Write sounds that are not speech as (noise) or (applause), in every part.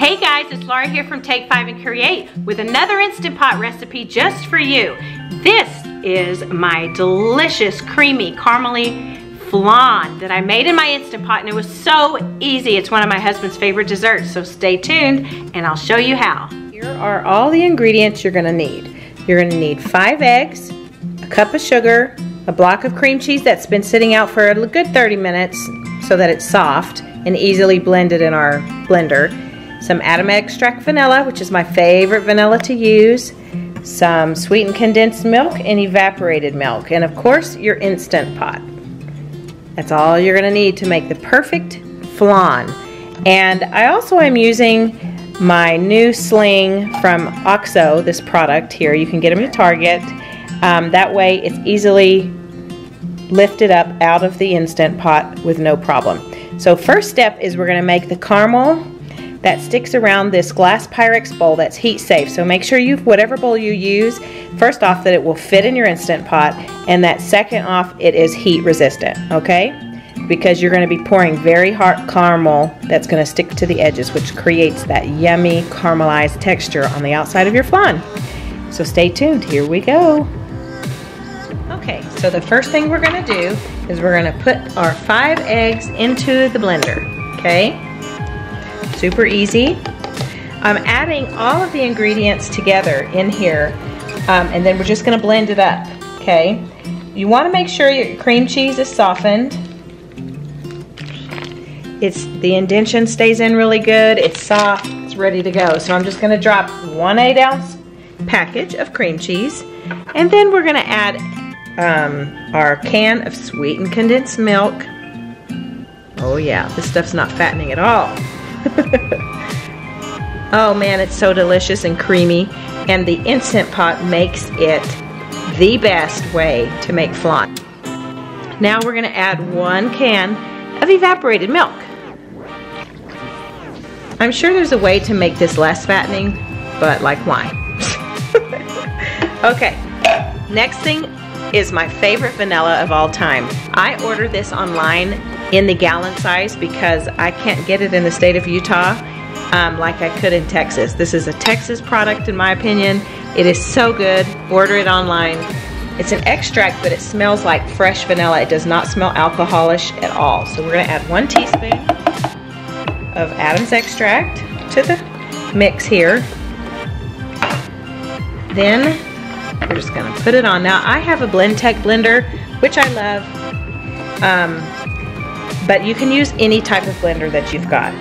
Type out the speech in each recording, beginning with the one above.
Hey guys, it's Laura here from Take 5 and Create with another Instant Pot recipe just for you. This is my delicious, creamy, caramely flan that I made in my Instant Pot and it was so easy. It's one of my husband's favorite desserts, so stay tuned and I'll show you how. Here are all the ingredients you're gonna need. You're gonna need five eggs, a cup of sugar, a block of cream cheese that's been sitting out for a good 30 minutes so that it's soft and easily blended in our blender, some Adam extract vanilla, which is my favorite vanilla to use, some sweetened condensed milk and evaporated milk, and of course your Instant Pot. That's all you're gonna need to make the perfect flan. And I also am using my new sling from OXO, this product here. You can get them at Target. Um, that way it's easily lifted up out of the Instant Pot with no problem. So first step is we're gonna make the caramel that sticks around this glass Pyrex bowl that's heat safe. So make sure you, whatever bowl you use, first off that it will fit in your Instant Pot and that second off it is heat resistant, okay? Because you're gonna be pouring very hot caramel that's gonna stick to the edges which creates that yummy caramelized texture on the outside of your flan. So stay tuned, here we go. Okay, so the first thing we're gonna do is we're gonna put our five eggs into the blender, okay? Super easy. I'm adding all of the ingredients together in here um, and then we're just gonna blend it up, okay? You wanna make sure your cream cheese is softened. It's The indention stays in really good, it's soft, it's ready to go. So I'm just gonna drop one eight ounce package of cream cheese and then we're gonna add um, our can of sweetened condensed milk. Oh yeah, this stuff's not fattening at all. (laughs) oh man, it's so delicious and creamy. And the Instant Pot makes it the best way to make flan. Now we're gonna add one can of evaporated milk. I'm sure there's a way to make this less fattening, but like why? (laughs) okay, next thing is my favorite vanilla of all time. I order this online in the gallon size because I can't get it in the state of Utah um, like I could in Texas. This is a Texas product in my opinion. It is so good. Order it online. It's an extract, but it smells like fresh vanilla. It does not smell alcoholish at all. So we're gonna add one teaspoon of Adams extract to the mix here. Then we're just gonna put it on. Now I have a Blendtec blender, which I love. Um, but you can use any type of blender that you've got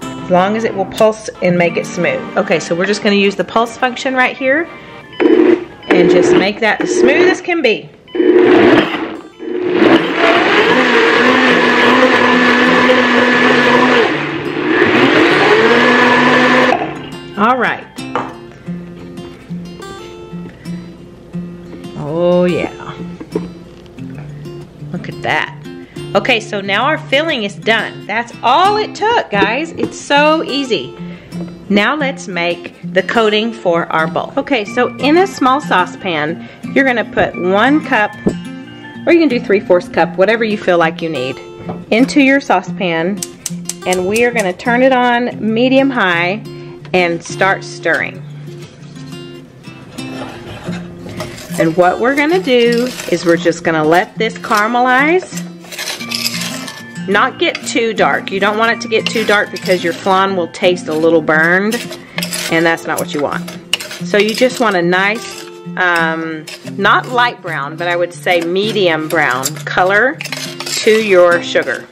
as long as it will pulse and make it smooth. Okay, so we're just going to use the pulse function right here and just make that as smooth as can be. All right. Oh yeah. Look at that. Okay, so now our filling is done. That's all it took, guys. It's so easy. Now let's make the coating for our bowl. Okay, so in a small saucepan, you're gonna put one cup, or you can do three-fourths cup, whatever you feel like you need, into your saucepan, and we are gonna turn it on medium-high and start stirring. And what we're gonna do is we're just gonna let this caramelize not get too dark. You don't want it to get too dark because your flan will taste a little burned and that's not what you want. So you just want a nice, um, not light brown, but I would say medium brown color to your sugar.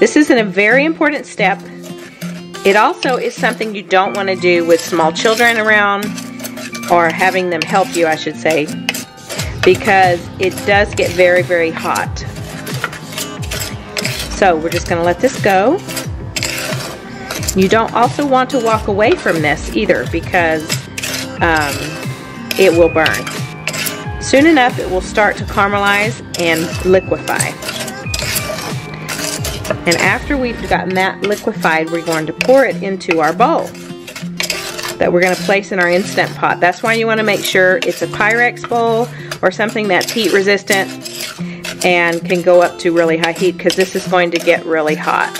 This is a very important step. It also is something you don't want to do with small children around or having them help you, I should say, because it does get very, very hot. So we're just gonna let this go. You don't also want to walk away from this either because um, it will burn. Soon enough it will start to caramelize and liquefy. And after we've gotten that liquefied, we're going to pour it into our bowl that we're going to place in our Instant Pot. That's why you want to make sure it's a Pyrex bowl or something that's heat resistant and can go up to really high heat because this is going to get really hot.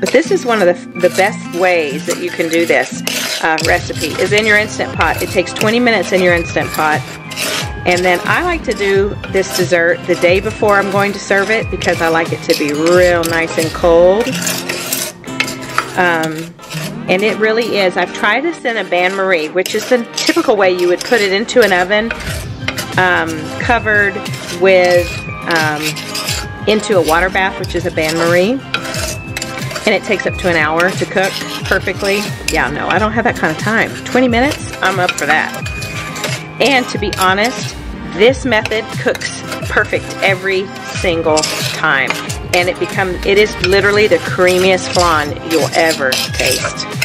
But this is one of the, the best ways that you can do this uh, recipe is in your Instant Pot. It takes 20 minutes in your Instant Pot. And then I like to do this dessert the day before I'm going to serve it because I like it to be real nice and cold. Um, and it really is. I've tried this in a bain-marie, which is the typical way you would put it into an oven um, covered with um, into a water bath, which is a bain-marie. And it takes up to an hour to cook perfectly. Yeah, no, I don't have that kind of time. 20 minutes, I'm up for that. And to be honest, this method cooks perfect every single time. And it becomes, it is literally the creamiest flan you'll ever taste.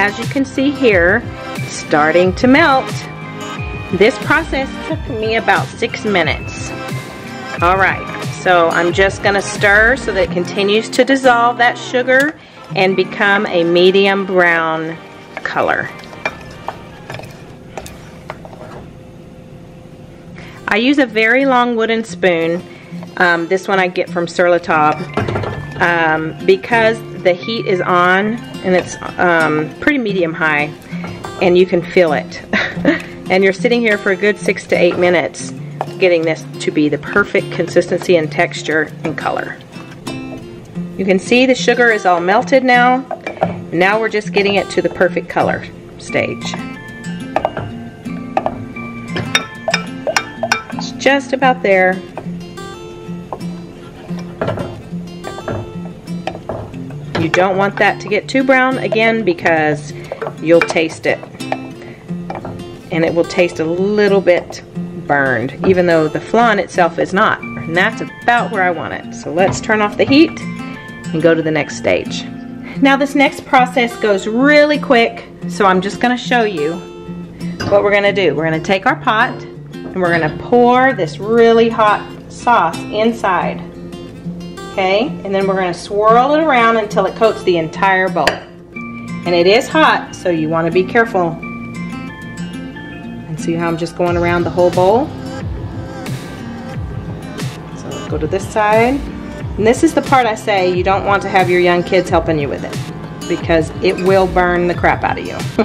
As you can see here, starting to melt. This process took me about six minutes. All right, so I'm just gonna stir so that it continues to dissolve that sugar and become a medium brown color. I use a very long wooden spoon. Um, this one I get from Sur La Table um, because the heat is on and it's um, pretty medium high and you can feel it. (laughs) and you're sitting here for a good six to eight minutes getting this to be the perfect consistency and texture and color. You can see the sugar is all melted now. Now we're just getting it to the perfect color stage. It's just about there. You don't want that to get too brown again because you'll taste it. And it will taste a little bit burned, even though the flan itself is not. And that's about where I want it. So let's turn off the heat and go to the next stage. Now this next process goes really quick, so I'm just gonna show you what we're gonna do. We're gonna take our pot and we're gonna pour this really hot sauce inside okay? And then we're gonna swirl it around until it coats the entire bowl. And it is hot, so you wanna be careful. And see how I'm just going around the whole bowl? So let's go to this side. And this is the part I say you don't want to have your young kids helping you with it because it will burn the crap out of you. (laughs)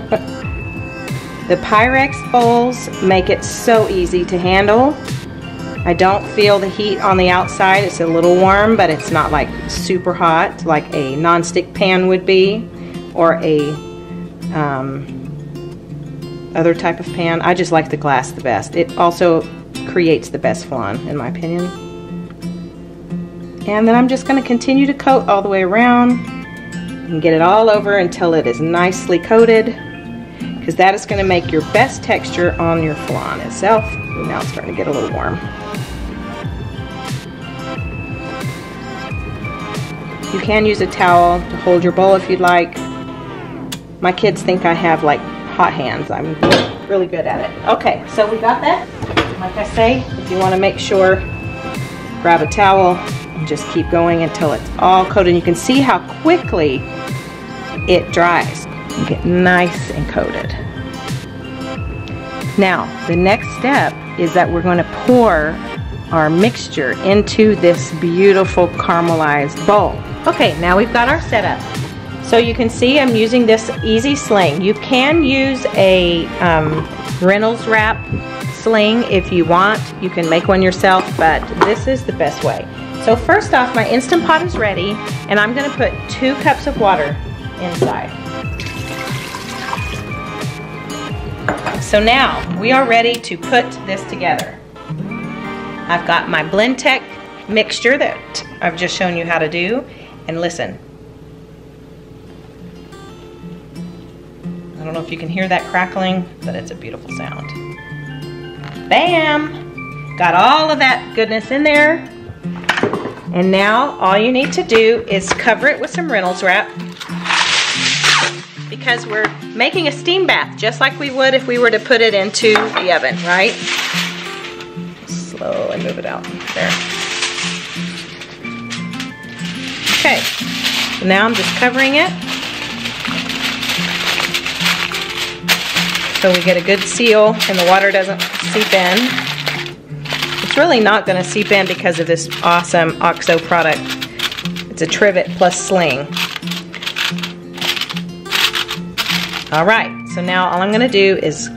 the Pyrex bowls make it so easy to handle I don't feel the heat on the outside. It's a little warm, but it's not like super hot like a nonstick pan would be or a um, other type of pan. I just like the glass the best. It also creates the best flan in my opinion. And then I'm just going to continue to coat all the way around and get it all over until it is nicely coated because that is going to make your best texture on your flan itself. Now it's starting to get a little warm. You can use a towel to hold your bowl if you'd like. My kids think I have like hot hands. I'm really good at it. Okay, so we got that. Like I say, if you want to make sure, grab a towel and just keep going until it's all coated. You can see how quickly it dries. You get nice and coated. Now, the next step is that we're going to pour our mixture into this beautiful caramelized bowl. Okay, now we've got our setup. So you can see I'm using this easy sling. You can use a um, Reynolds wrap sling if you want. You can make one yourself, but this is the best way. So first off, my Instant Pot is ready, and I'm gonna put two cups of water inside. So now, we are ready to put this together. I've got my Blendtec mixture that I've just shown you how to do, and listen. I don't know if you can hear that crackling, but it's a beautiful sound. Bam! Got all of that goodness in there. And now all you need to do is cover it with some Reynolds wrap because we're making a steam bath just like we would if we were to put it into the oven, right? Slowly move it out there. Okay, so now I'm just covering it. So we get a good seal and the water doesn't seep in. it's really not gonna seep in because of this awesome OXO product. It's a trivet plus sling. All right, so now all I'm gonna do is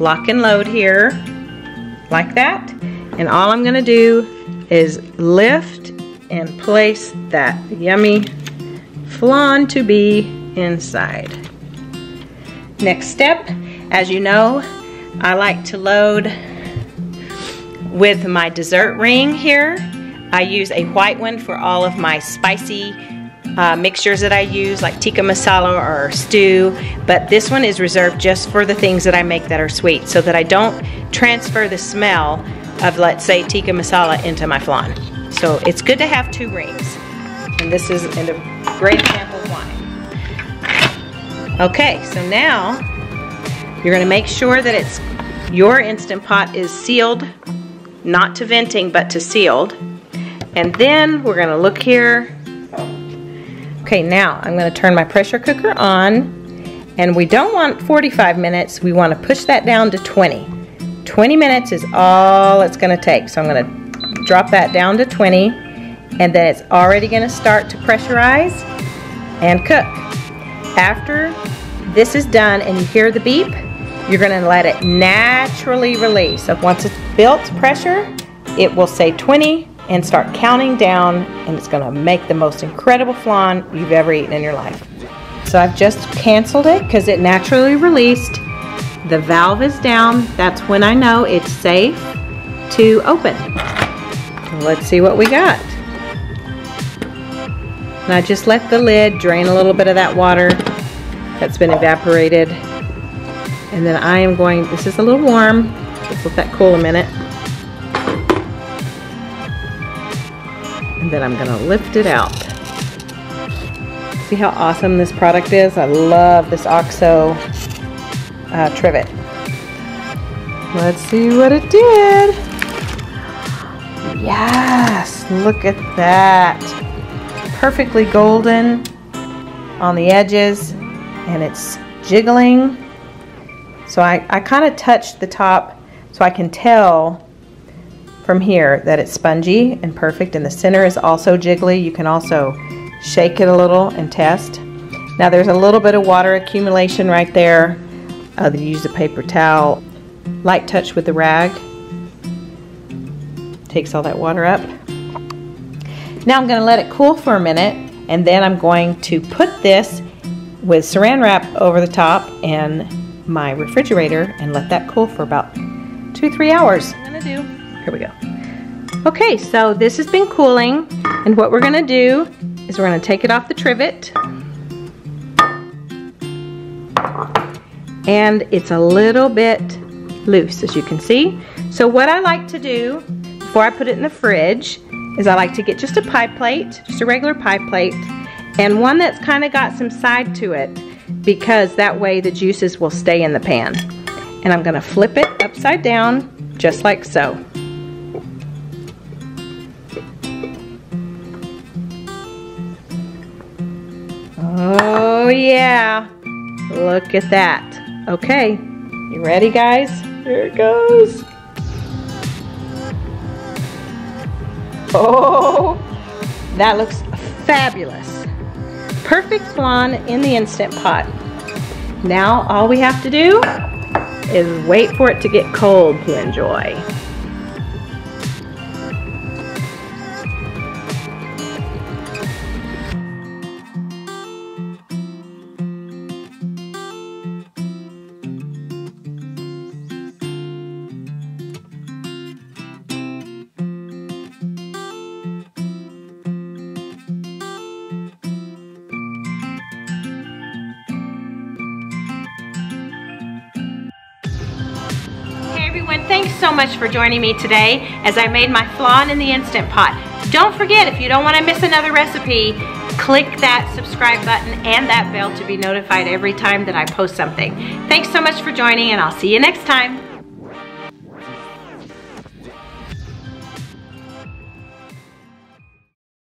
lock and load here, like that. And all I'm gonna do is lift and place that yummy flan to be inside. Next step, as you know, I like to load with my dessert ring here. I use a white one for all of my spicy uh, mixtures that I use like tikka masala or stew but this one is reserved just for the things that I make that are sweet so that I don't transfer the smell of let's say tikka masala into my flan. So it's good to have two rings and this is a great example of why. Okay so now you're gonna make sure that it's your Instant Pot is sealed not to venting but to sealed and then we're gonna look here Okay, now I'm gonna turn my pressure cooker on and we don't want 45 minutes, we wanna push that down to 20. 20 minutes is all it's gonna take. So I'm gonna drop that down to 20 and then it's already gonna start to pressurize and cook. After this is done and you hear the beep, you're gonna let it naturally release. So once it's built pressure, it will say 20, and start counting down and it's gonna make the most incredible flan you've ever eaten in your life. So I've just canceled it because it naturally released. The valve is down. That's when I know it's safe to open. Let's see what we got. I just let the lid drain a little bit of that water that's been evaporated. And then I am going, this is a little warm, just let that cool a minute. and then I'm gonna lift it out. See how awesome this product is? I love this OXO uh, trivet. Let's see what it did. Yes, look at that. Perfectly golden on the edges and it's jiggling. So I, I kind of touched the top so I can tell from here that it's spongy and perfect and the center is also jiggly. You can also shake it a little and test. Now there's a little bit of water accumulation right there. Uh, use a paper towel. Light touch with the rag. Takes all that water up. Now I'm going to let it cool for a minute and then I'm going to put this with saran wrap over the top in my refrigerator and let that cool for about two, three hours. I'm going to do here we go. Okay, so this has been cooling, and what we're gonna do is we're gonna take it off the trivet. And it's a little bit loose, as you can see. So what I like to do before I put it in the fridge is I like to get just a pie plate, just a regular pie plate, and one that's kind of got some side to it because that way the juices will stay in the pan. And I'm gonna flip it upside down just like so. Oh yeah, look at that. Okay, you ready guys? Here it goes. Oh, that looks fabulous. Perfect flan in the Instant Pot. Now all we have to do is wait for it to get cold to enjoy. Everyone, thanks so much for joining me today as I made my flan in the Instant Pot. Don't forget, if you don't want to miss another recipe, click that subscribe button and that bell to be notified every time that I post something. Thanks so much for joining and I'll see you next time.